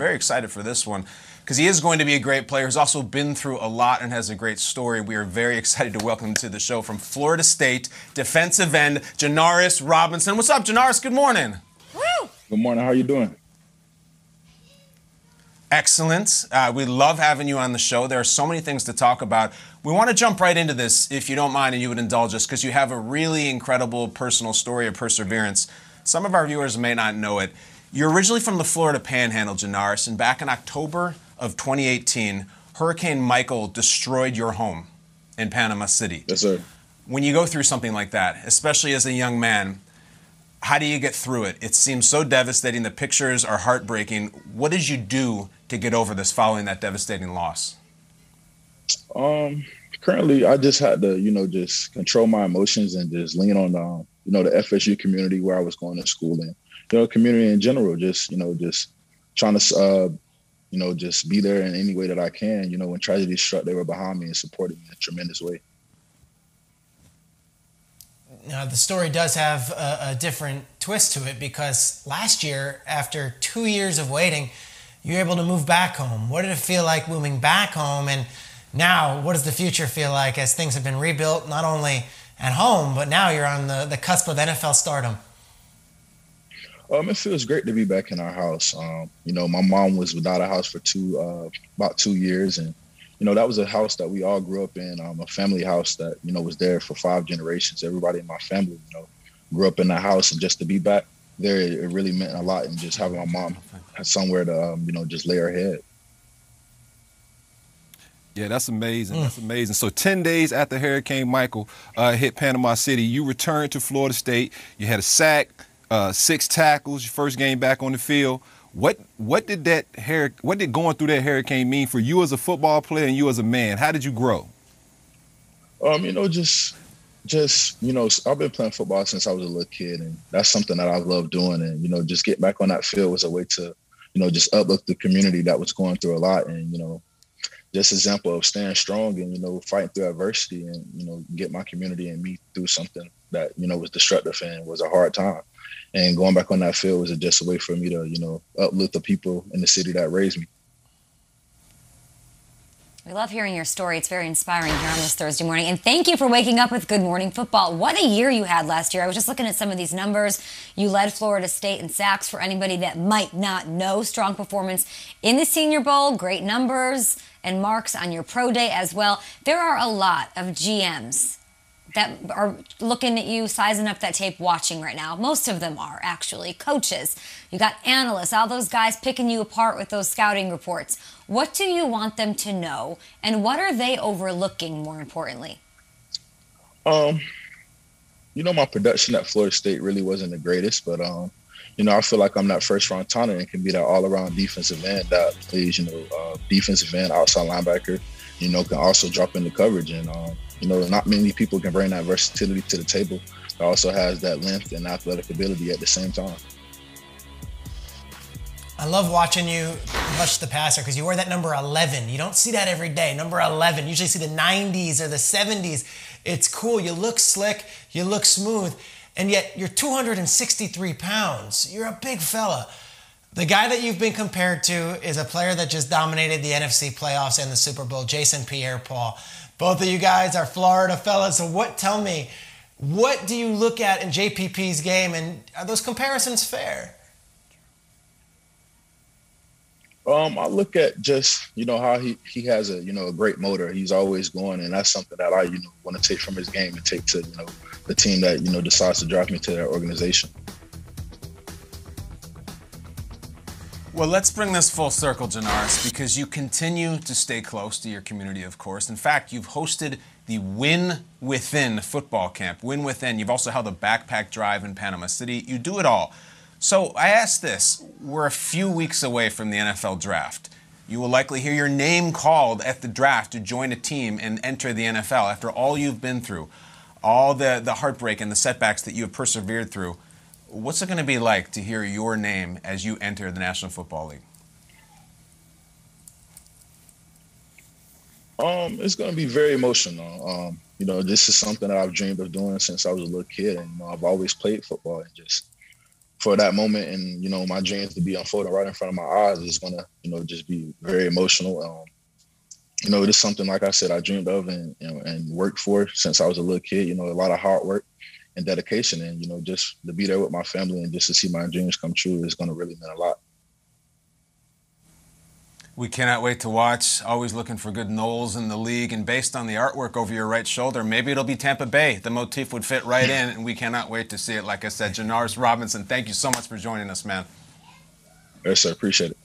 very excited for this one because he is going to be a great player. He's also been through a lot and has a great story. We are very excited to welcome to the show from Florida State, defensive end Janarius Robinson. What's up, Janarius? Good morning. Woo! Good morning. How are you doing? Excellent. Uh, we love having you on the show. There are so many things to talk about. We want to jump right into this, if you don't mind and you would indulge us, because you have a really incredible personal story of perseverance. Some of our viewers may not know it. You're originally from the Florida Panhandle, Janarius, and back in October of 2018, Hurricane Michael destroyed your home in Panama City. Yes, sir. When you go through something like that, especially as a young man, how do you get through it? It seems so devastating. The pictures are heartbreaking. What did you do to get over this following that devastating loss? Um, currently, I just had to, you know, just control my emotions and just lean on, um, you know, the FSU community where I was going to school and, you know, community in general. Just, you know, just trying to, uh, you know, just be there in any way that I can. You know, when tragedy struck, they were behind me and supported me in a tremendous way. Now, the story does have a, a, different twist to it because last year, after two years of waiting, you were able to move back home. What did it feel like moving back home? And now, what does the future feel like as things have been rebuilt, not only at home, but now you're on the, the cusp of NFL stardom? Um, it feels great to be back in our house. Um, you know, my mom was without a house for two, uh, about two years, and you know that was a house that we all grew up in, um, a family house that you know was there for five generations. Everybody in my family, you know, grew up in that house, and just to be back there, it really meant a lot. And just having my mom somewhere to, um, you know, just lay her head. Yeah, that's amazing. Mm. That's amazing. So, 10 days after Hurricane Michael uh, hit Panama City, you returned to Florida State. You had a sack, uh, six tackles, your first game back on the field. What what did that what did going through that hurricane mean for you as a football player and you as a man? How did you grow? Um, you know, just just you know, I've been playing football since I was a little kid, and that's something that I love doing. And you know, just get back on that field was a way to, you know, just uplift the community that was going through a lot, and you know, just example of staying strong and you know fighting through adversity, and you know, get my community and me through something that you know was destructive and was a hard time and going back on that field was just a way for me to you know uplift the people in the city that raised me we love hearing your story. It's very inspiring here on this Thursday morning. And thank you for waking up with Good Morning Football. What a year you had last year. I was just looking at some of these numbers. You led Florida State in sacks for anybody that might not know. Strong performance in the Senior Bowl, great numbers and marks on your pro day as well. There are a lot of GMs that are looking at you, sizing up that tape, watching right now. Most of them are actually coaches. You got analysts, all those guys picking you apart with those scouting reports. What do you want them to know, and what are they overlooking? More importantly, um, you know, my production at Florida State really wasn't the greatest, but um, you know, I feel like I'm that first round talent and can be that all around defensive end that plays, you know, uh, defensive end, outside linebacker. You know, can also drop into coverage and. Um, you know, not many people can bring that versatility to the table. It also has that length and athletic ability at the same time. I love watching you rush the passer because you wear that number 11. You don't see that every day. Number 11. You usually see the 90s or the 70s. It's cool. You look slick. You look smooth. And yet you're 263 pounds. You're a big fella. The guy that you've been compared to is a player that just dominated the NFC playoffs and the Super Bowl, Jason Pierre Paul. Both of you guys are Florida fellas. So what tell me, what do you look at in JPP's game and are those comparisons fair? Um, I look at just you know how he he has a you know a great motor. He's always going, and that's something that I you know want to take from his game and take to you know the team that you know decides to draft me to their organization. Well, let's bring this full circle, Janarius, because you continue to stay close to your community, of course. In fact, you've hosted the Win Within football camp. Win Within. You've also held a backpack drive in Panama City. You do it all. So I ask this we're a few weeks away from the NFL draft. You will likely hear your name called at the draft to join a team and enter the NFL after all you've been through, all the, the heartbreak and the setbacks that you have persevered through. What's it going to be like to hear your name as you enter the National Football League? Um, it's going to be very emotional. Um, you know, this is something that I've dreamed of doing since I was a little kid, and you know, I've always played football. And just for that moment and you know my dreams to be unfolding right in front of my eyes is gonna you know just be very emotional. Um, you know, it is something like I said I dreamed of and you know, and worked for since I was a little kid. You know, a lot of hard work and dedication, and you know, just to be there with my family and just to see my dreams come true is gonna really mean a lot. We cannot wait to watch. Always looking for good Noles in the league. And based on the artwork over your right shoulder, maybe it'll be Tampa Bay. The motif would fit right in, and we cannot wait to see it. Like I said, Janarius Robinson, thank you so much for joining us, man. Yes, sir. Appreciate it.